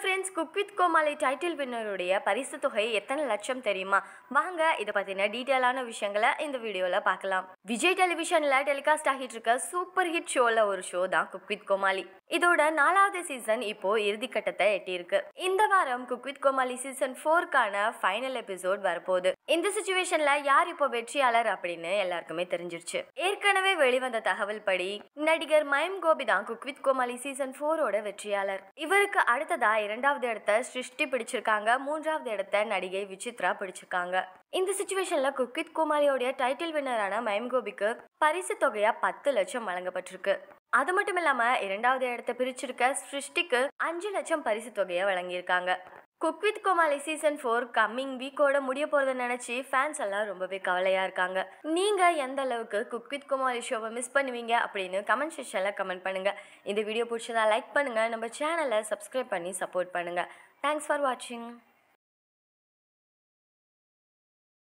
Friends cook with Komali title வின்னருடைய பரிசு தொகை எத்தனை லட்சம் தெரியுமா? வாங்க இதை பற்றின டீட்டெயிலான விஷயங்களை இந்த வீடியோவில் பார்க்கலாம். விஜய் டெலிவிஷனில் டெலிகாஸ்ட் ஆகிட்டு இருக்க சூப்பர் ஹிட் ஷோவில் ஒரு ஷோ தான் குக் வித் கோமாளி இதோட நாலாவது சீசன் இப்போ இறுதிக்கட்டத்தை எட்டியிருக்கு. இந்த வாரம் குக் வித் கோமாளி சீசன் ஃபோர்க்கான ஃபைனல் எபிசோட் வரப்போகுது. இந்த சுச்சுவேஷன்ல யார் இப்போ வெற்றியாளர் அப்படின்னு எல்லாருக்குமே தெரிஞ்சிருச்சு. ஏற்கனவே வெளிவந்த தகவல் படி நடிகர் மயம் கோபி தான் குக் வித் கோமாளி சீசன் ஃபோரோட வெற்றியாளர். இவருக்கு அடுத்ததா இரண்டாவது இடத்த சிருஷ்டி பிடிச்சிருக்காங்க. மூன்றாவது இடத்த நடிகை விசித்ரா பிடிச்சிருக்காங்க. இந்த சுச்சுவேஷனில் குக் வித் கோமாளியோடைய டைட்டில் வின்னரான மயம் கோபிக்கு பரிசு தொகையாக பத்து லட்சம் வழங்கப்பட்டிருக்கு. அது மட்டும் இல்லாமல் இரண்டாவது இடத்த பிரிச்சிருக்க சிருஷ்டிக்கு அஞ்சு லட்சம் பரிசு தொகையை வழங்கியிருக்காங்க. Cook with Komali season four coming வீக்கோட முடிய போகிறத நினச்சி ஃபேன்ஸ் எல்லாம் ரொம்பவே கவலையாக இருக்காங்க. நீங்கள் எந்த அளவுக்கு குக் வித் கோமாளி ஷோவை மிஸ் பண்ணுவீங்க அப்படின்னு கமெண்ட் செக்ஷனில் கமெண்ட் பண்ணுங்கள் இந்த வீடியோ பிடிச்சதா லைக் பண்ணுங்கள் நம்ம சேனலை சப்ஸ்கிரைப் பண்ணி சப்போர்ட் பண்ணுங்கள் தேங்க்ஸ் ஃபார் வாட்சிங்